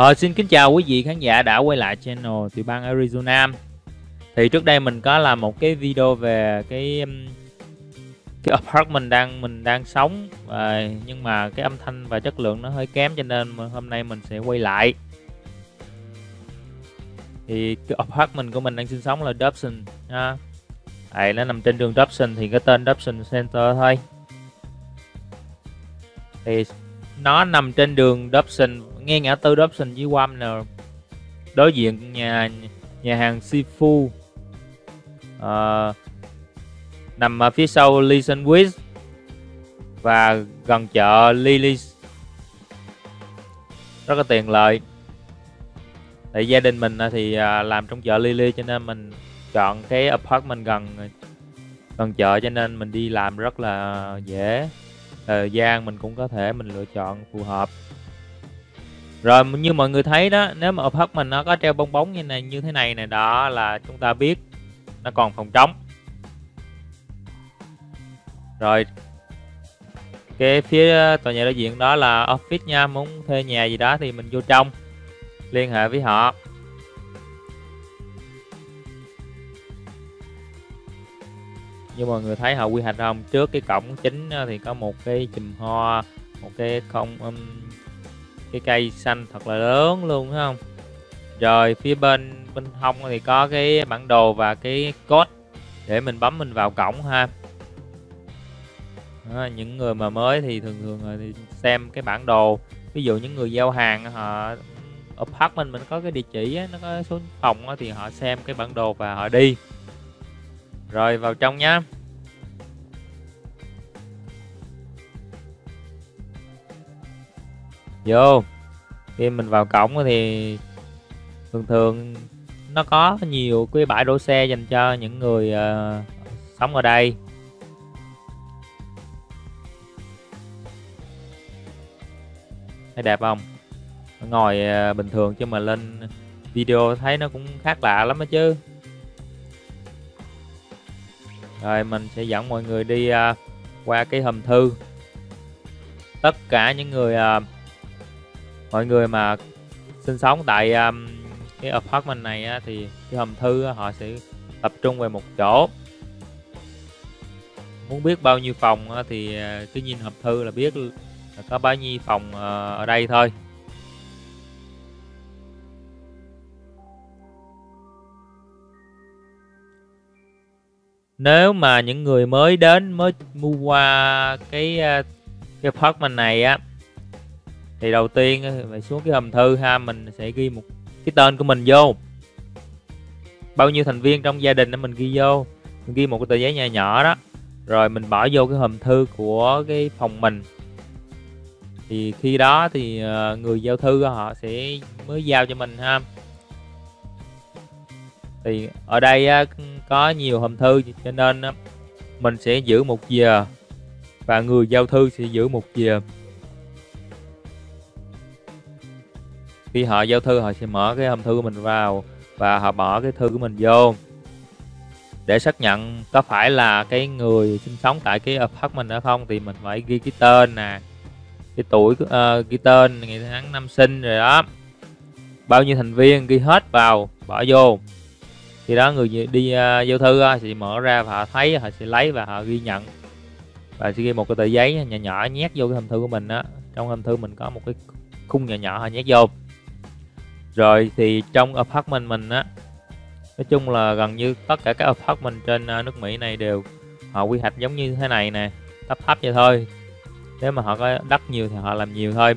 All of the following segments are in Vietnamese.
Ờ, xin kính chào quý vị khán giả đã quay lại channel từ bang Arizona. Thì trước đây mình có làm một cái video về cái um, cái apartment đang mình đang sống. À, nhưng mà cái âm thanh và chất lượng nó hơi kém cho nên hôm nay mình sẽ quay lại. Thì cái apartment của mình đang sinh sống là Dobson ha. Đấy, nó nằm trên đường Dobson thì cái tên Dobson Center thôi. Thì nó nằm trên đường Dobson nghe ngã tư Dobson với Guam nè đối diện nhà nhà hàng Sifu. Uh, nằm ở phía sau Lee Sandwich và gần chợ Lily's rất là tiền lợi. Tại gia đình mình thì à, làm trong chợ Lily cho nên mình chọn cái apartment gần gần chợ cho nên mình đi làm rất là dễ thời gian mình cũng có thể mình lựa chọn phù hợp. Rồi như mọi người thấy đó, nếu mà apartment nó có treo bong bóng như này, như thế này này đó là chúng ta biết nó còn phòng trống. Rồi, cái phía tòa nhà đối diện đó là office nha, muốn thuê nhà gì đó thì mình vô trong, liên hệ với họ. Như mọi người thấy họ quy hoạch không trước cái cổng chính ờ, thì có một cái chùm hoa một cái không um, cái cây xanh thật là lớn luôn phải không? Rồi phía bên bên hông thì có cái bản đồ và cái code để mình bấm mình vào cổng ha. Đó, những người mà mới thì thường thường thì xem cái bản đồ. Ví dụ những người giao hàng họ apartment mình có cái địa chỉ nó có số phòng thì họ xem cái bản đồ và họ đi. Rồi vào trong nhá. Vô. Khi mình vào cổng thì thường thường nó có nhiều cái bãi đỗ xe dành cho những người uh, sống ở đây. Thấy đẹp không? Ngồi uh, bình thường chứ mà lên video thấy nó cũng khác lạ lắm đó chứ. Rồi mình sẽ dẫn mọi người đi uh, qua cái hầm thư. Tất cả những người uh, mọi người mà sinh sống tại um, cái apartment này á, thì cái hòm thư á, họ sẽ tập trung về một chỗ. Muốn biết bao nhiêu phòng á, thì à, cứ nhìn hòm thư là biết là có bao nhiêu phòng uh, ở đây thôi. Nếu mà những người mới đến mới mua qua cái à, cái apartment này á thì đầu tiên ờ, phải xuống cái hòm thư ha, mình sẽ ghi một cái tên của mình vô. Bao nhiêu thành viên trong gia đình đó mình ghi vô. Mình ghi một cái tờ giấy nhỏ nhỏ đó. Rồi mình bỏ vô cái hòm thư của cái phòng mình. Thì khi đó thì ờ, người giao thư họ sẽ mới giao cho mình ha. Thì ở đây có nhiều hòm thư, cho nên mình sẽ giữ một giờ và người giao thư sẽ giữ một giờ. Khi họ giao thư họ sẽ mở cái hòm thư của mình vào và họ bỏ cái thư của mình vô. Để xác nhận có phải là cái người sinh sống tại cái apartment đó không thì mình phải ghi cái tên nè. Cái tuổi uh, ghi tên ngày tháng năm sinh rồi đó. Bao nhiêu thành viên ghi hết vào bỏ vô. Thì đó người đi uh, giao thư uh, thì mở ra và họ thấy họ sẽ lấy và họ ghi nhận. Và sẽ ghi một cái tờ giấy nhỏ nhỏ nhét vô cái hòm thư của mình á. Trong hòm thư mình có một cái khung nhỏ nhỏ họ nhét vô rồi thì trong apartment mình á nói chung là gần như tất cả các apartment trên à, nước Mỹ này đều họ quy hoạch giống như thế này nè thấp thấp vậy thôi. Nếu mà họ có đất nhiều thì họ làm nhiều thôi.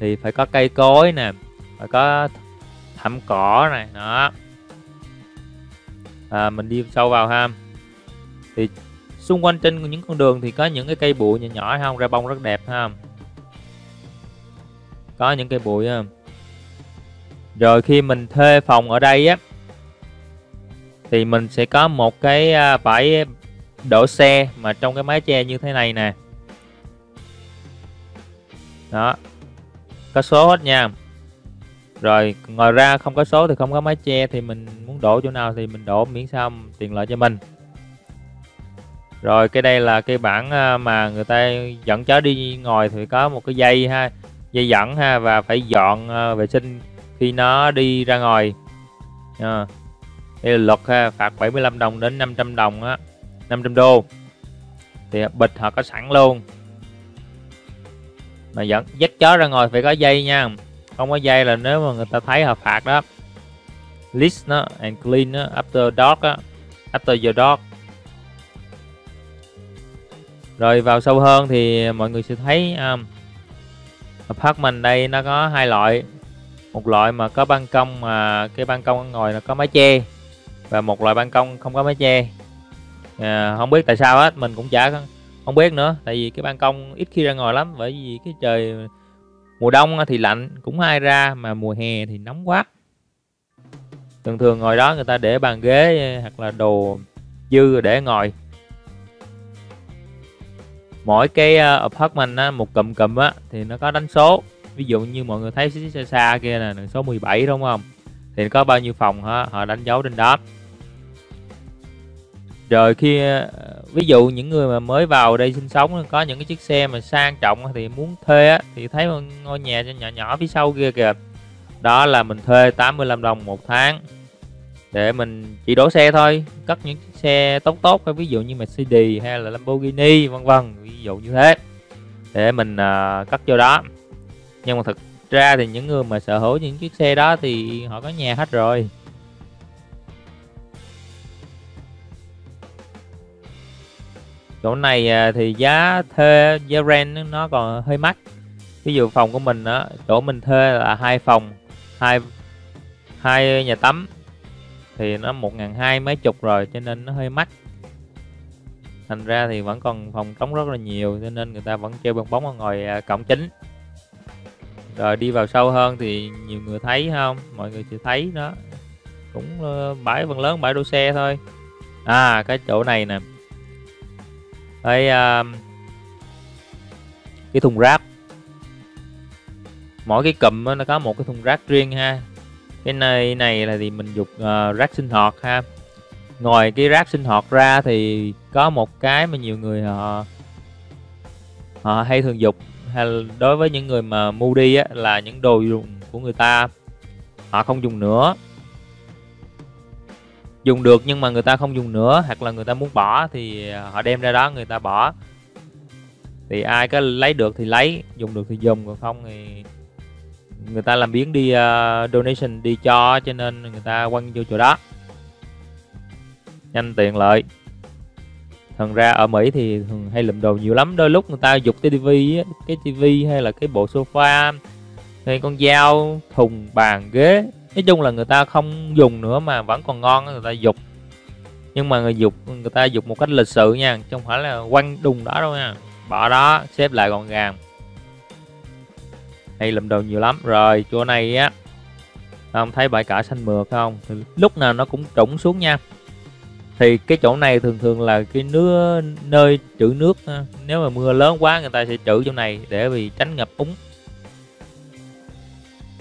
Thì phải có cây cối nè phải có thảm cỏ này đó. À, mình đi sâu vào ha. Thì xung quanh trên những con đường thì có những cái cây bụi nhỏ nhỏ không? Ra bông rất đẹp ha. Có những cây bụi ha rồi khi mình thuê phòng ở đây á, thì mình sẽ có một cái à, bãi đổ xe mà trong cái mái che như thế này nè. Đó, có số hết nha. Rồi, ngoài ra không có số thì không có mái che thì mình muốn đổ chỗ nào thì mình đổ miễn sao tiện lợi cho mình. Rồi, cái đây là cái bảng à, mà người ta dẫn chó đi ngồi thì có một cái dây ha, dây dẫn ha, và phải dọn à, vệ sinh khi nó đi ra ngoài. À, đây là luật ha, phạt 75 đồng đến 500 đồng á 500 đô. Thì bịch họ có sẵn luôn. Mà dẫn dắt chó ra ngoài phải có dây nha. Không có dây là nếu mà người ta thấy họ phạt đó. List nó and clean nó after dog á after your dog rồi vào sâu hơn thì mọi người sẽ thấy um, apartment đây nó có hai loại một loại mà có ban công mà cái ban công ngồi là có mái che và một loại ban công không có mái che. À, không biết tại sao hết mình cũng chả không biết nữa tại vì cái ban công ít khi ra ngồi lắm bởi vì cái trời mùa đông thì lạnh cũng ai ra mà mùa hè thì nóng quá. Thường thường ngồi đó người ta để bàn ghế hoặc là đồ dư để ngồi. Mỗi cái à, apartment á, một cụm cụm á thì nó có đánh số ví dụ như mọi người thấy xa xa kia là số 17 đúng không? Thì có bao nhiêu phòng ha họ đánh dấu trên đó. Rồi khi ờ, ví dụ những người mà mới vào đây sinh sống có những cái chiếc xe mà sang trọng thì muốn thuê á, thì thấy ngôi nhà nhỏ nhỏ phía sau kia kìa. Đó là mình thuê 85 đồng một tháng để mình chỉ đổ xe thôi cất những chiếc xe tốt tốt ví dụ như Mercedes hay là Lamborghini vân vân ví dụ như thế để mình uh, cất vô đó nhưng mà thực ra thì những người mà sở hữu những chiếc xe đó thì họ có nhà hết rồi. Chỗ này à, thì giá thuê, giá rent nó còn hơi mắc. Ví dụ phòng của mình á, chỗ mình thuê là hai phòng, hai hai nhà tắm, thì nó một ngàn hai mấy chục rồi, cho nên nó hơi mắc. Thành ra thì vẫn còn phòng trống rất là nhiều, cho nên người ta vẫn treo bong bóng ở ngoài à, cổng chính rồi đi vào sâu hơn thì nhiều người thấy không? Mọi người chỉ thấy đó cũng ờ, bãi phần lớn bãi đỗ xe thôi. À cái chỗ này nè. Cái uh, à, cái thùng rác. Mỗi cái cụm nó có một cái thùng rác riêng ha. Cái nơi này là thì mình dục uh, rác sinh hoạt ha. Ngoài cái rác sinh hoạt ra thì có một cái mà nhiều người họ họ hay thường dục hay đối với những người mà mua đi á, là những đồ dùng của người ta. Họ không dùng nữa. Dùng được nhưng mà người ta không dùng nữa hoặc là người ta muốn bỏ thì họ đem ra đó người ta bỏ. Thì ai có lấy được thì lấy dùng được thì dùng. Còn không thì người ta làm biến đi uh, donation đi cho cho nên người ta quăng vô chỗ đó. Nhanh tiện lợi. Thật ra ở Mỹ thì thường hay lụm đồ nhiều lắm. Đôi lúc người ta dục cái tivi Cái tivi hay là cái bộ sofa Hay con dao, thùng, bàn, ghế. Nói chung là người ta không dùng nữa mà vẫn còn ngon người ta dục. Nhưng mà người dục người ta dục một cách lịch sự nha Chứ không phải là quăng đùng đó đâu nha. Bỏ đó xếp lại gọn gàng. Hay lụm đồ nhiều lắm. Rồi chỗ này á Không thấy bãi cỏ xanh mượt không? Thì Lúc nào nó cũng trũng xuống nha thì cái chỗ này thường thường là cái nước nơi trữ nước ờ, nếu mà mưa lớn quá người ta sẽ trữ chỗ này để vì tránh ngập úng.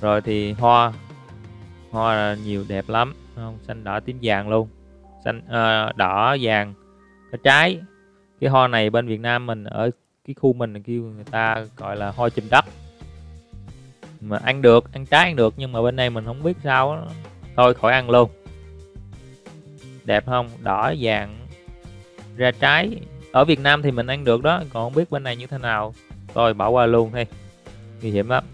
Rồi thì hoa hoa là nhiều đẹp lắm không? Xanh đỏ tím vàng luôn. Xanh à, đỏ vàng có trái. Cái hoa này bên Việt Nam mình ở cái khu mình kêu người ta gọi là hoa chùm đất. Mà ăn được ăn trái ăn được nhưng mà bên đây mình không biết sao thôi khỏi ăn luôn đẹp không? Đỏ, vàng, ra trái. Ở Việt Nam thì mình ăn được đó, còn không biết bên này như thế nào. Tôi bỏ qua luôn đi. Nguy hiểm lắm.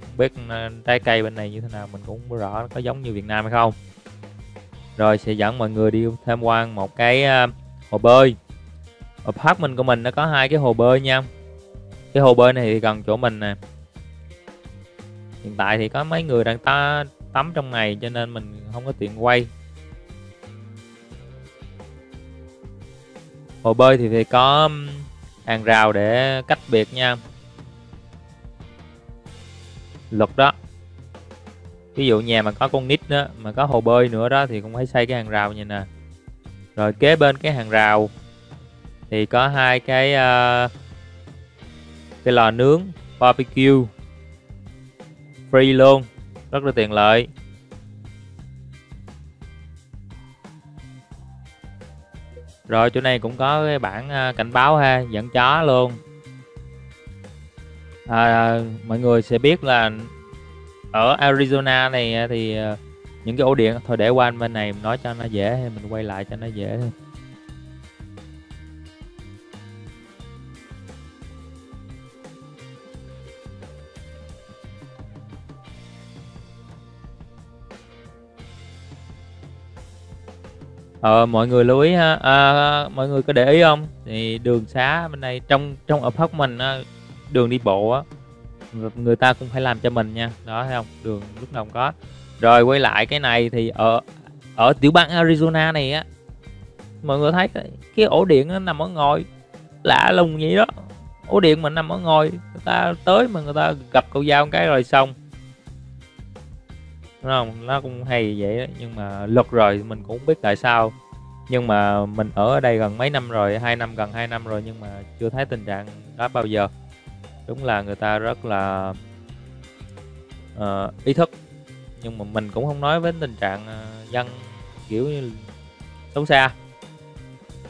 Không biết ờ, trái cây bên này như thế nào, mình cũng không rõ có giống như Việt Nam hay không. Rồi, sẽ dẫn mọi người đi tham quan một cái ờ, hồ bơi. Apartment của mình nó có hai cái hồ bơi nha. Cái hồ bơi này thì gần chỗ mình nè. Hiện tại thì có mấy người đang ta, tắm trong ngày cho nên mình không có tiện quay. Hồ bơi thì phải có hàng rào để cách biệt nha. Luật đó. Ví dụ nhà mà có con nít đó mà có hồ bơi nữa đó thì cũng phải xây cái hàng rào như nè. Rồi kế bên cái hàng rào thì có hai cái uh, cái lò nướng barbecue free luôn rất là tiện lợi. Rồi chỗ này cũng có cái bảng à, cảnh báo ha dẫn chó luôn. À, à, mọi người sẽ biết là ở Arizona này à, thì những cái ổ điện thôi để qua bên này nói cho nó dễ mình quay lại cho nó dễ. thôi Ờ, mọi người lưu ý ha, à, mọi người có để ý không? Thì đường xá bên đây trong trong apartment á, đường đi bộ á, người ta cũng phải làm cho mình nha, đó thấy không? Đường lúc nào cũng có. Rồi quay lại cái này thì ở ở tiểu bang Arizona này á, mọi người thấy cái, cái ổ điện nó nằm ở ngồi lạ lùng vậy đó. Ổ điện mình nằm ở ngồi, người ta tới mà người ta gặp cầu dao cái rồi xong đúng không? Nó cũng hay vậy đó. nhưng mà luật rồi mình cũng không biết tại sao. Nhưng mà mình ở đây gần mấy năm rồi hai năm gần hai năm rồi nhưng mà chưa thấy tình trạng đó bao giờ. Đúng là người ta rất là uh, ý thức. Nhưng mà mình cũng không nói với tình trạng uh, dân kiểu như xấu xa.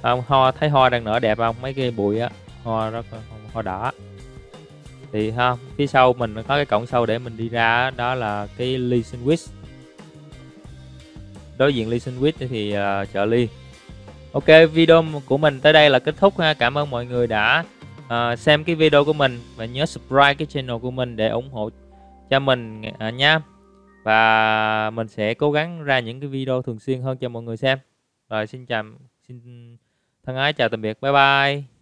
Ờ, không hoa thấy hoa đang nở đẹp không? Mấy cái bụi á hoa rất hoa đỏ thì ha phía sau mình có cái cổng sau để mình đi ra đó là cái ly Sandwich đối diện ly Sandwich thì uh, chợ ly Ok video của mình tới đây là kết thúc ha. Cảm ơn mọi người đã uh, xem cái video của mình và nhớ subscribe cái channel của mình để ủng hộ cho mình ờ, uh, nha và mình sẽ cố gắng ra những cái video thường xuyên hơn cho mọi người xem. Rồi xin chào xin thân ái chào tạm biệt. Bye bye.